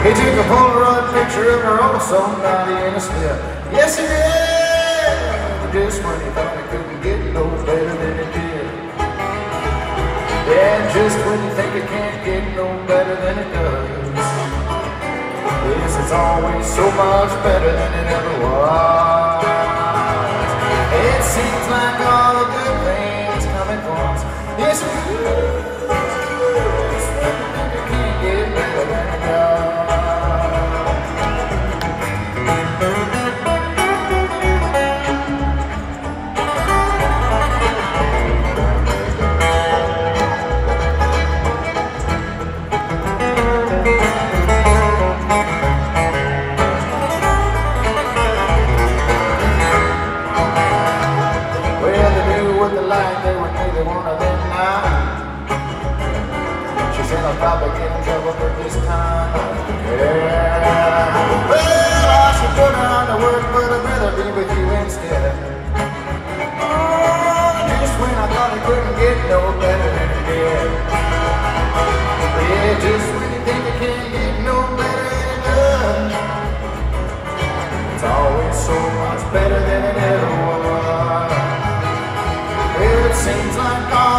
He took a Polaroid picture of her own somebody in a slip. Yes, he did. Just when he thought he couldn't get no better than it did. Yeah, just when you think it can't get no better than it does. Yes, it's always so much better than it ever was. It seems like all Yes. trying to get in trouble for this time. Yeah. Well, I should go down to work, but I'd rather be with you instead. Oh, just when I thought it couldn't get no better than it did. Yeah, just when you think it can't get no better than it does. It's always so much better than it ever was. Well, It seems like all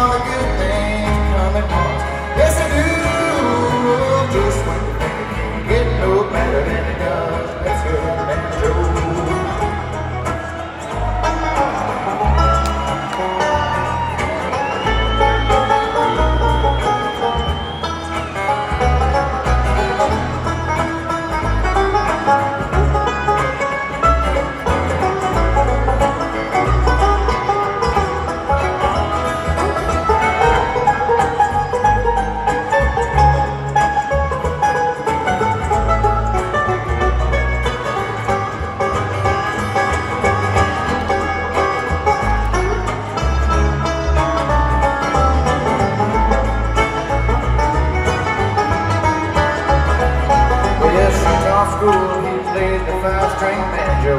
school, he played the five-string banjo.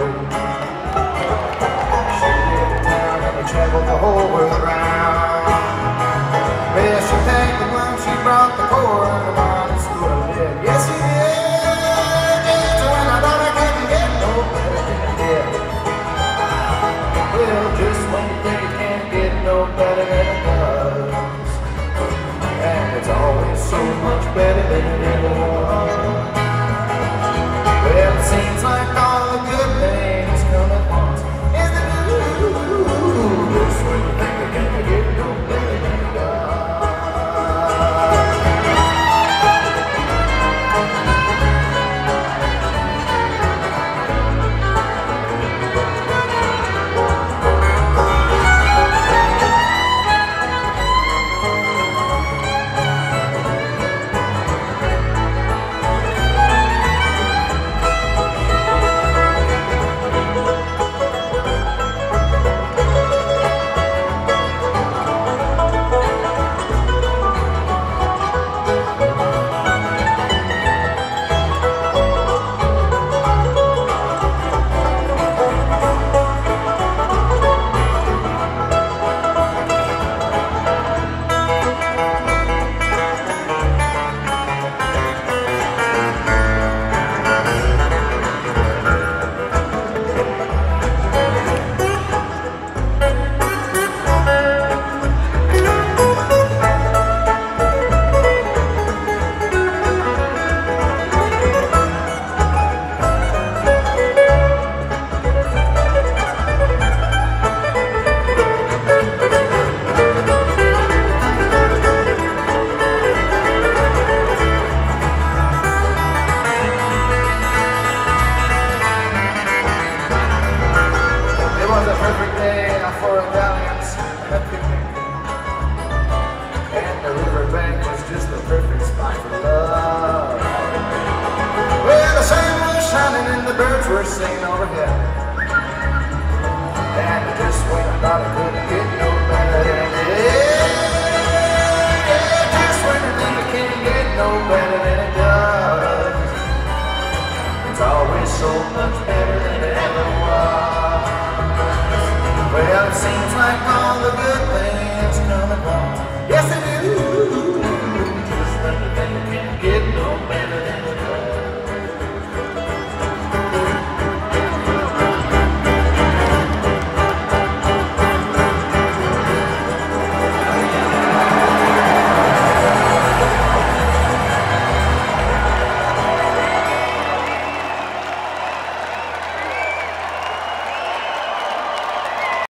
She lived in town and he traveled the whole world around. Well, she thanked the lunch, she brought the core, river singing overhead. And this way I thought I couldn't get no better. Yeah, this way I think I can't get no better than it does. It's always so much better than it ever was. Well, it seems like all the good things.